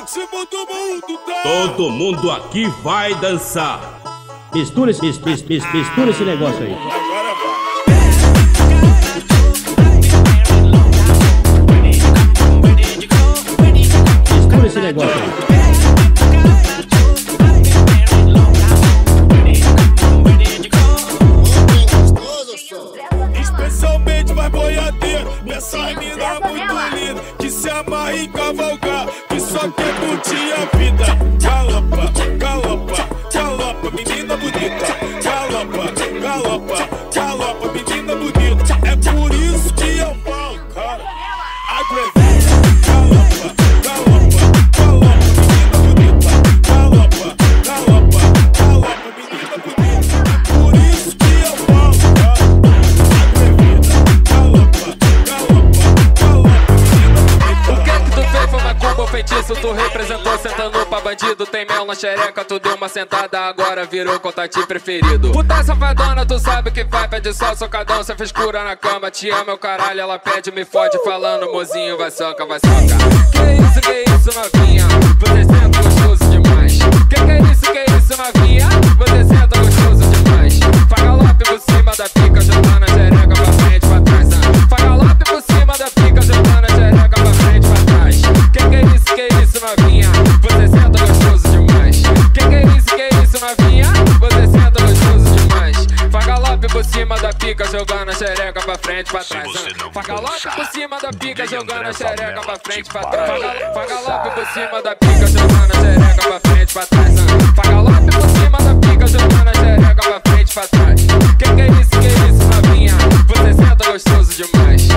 máximo do mundo, tá? Todo mundo aqui vai dançar. Mistura, esse- mis- mis- mis- mistura esse negócio aí. Bandido. Tem mel na xereca, tu deu uma sentada, agora virou contatinho preferido. Puta safadona, tu sabe que faz, pede só socadão, cê fez cura na cama. Te ama, meu caralho, ela pede, me fode, falando, mozinho, vai soca, vai soca. Que isso, que isso, novinha? Você senta gostoso demais. Que que é isso, que isso, novinha? Você senta gostoso demais. Faga lope por cima da pica, jogando a xereca pra frente, pra trás. ah. Faga lope por cima da pica, jogando a xereca pra frente, pra trás. Que que é isso, que isso, novinha? Você senta gostoso demais. Que que é isso, que isso, novinha? Você senta gostoso demais. Faga lope por cima da pica, jogando a xereca pra frente, pra trás. ah. Faga lope por cima da pica, jogando a xereca pra frente, pra trás. Faga- Faga lope por cima da pica, jogando a xereca pra frente, pra trás. ah. Faga lope por cima da pica, jogando a xereca pra frente, pra trás. Que que é isso, que isso, novinha? Você senta gostoso demais.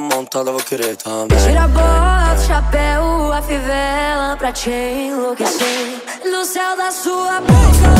Montada, vou querer também. Tira a bota, o chapéu, a fivela pra te enlouquecer. No céu da sua boca